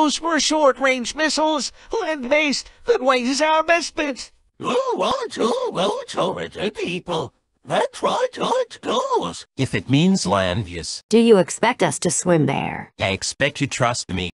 Those were short-range missiles, land-based, that weighs our best bit. You want to go to the people. That's right, it goes. If it means land, yes. Do you expect us to swim there? I expect you trust me.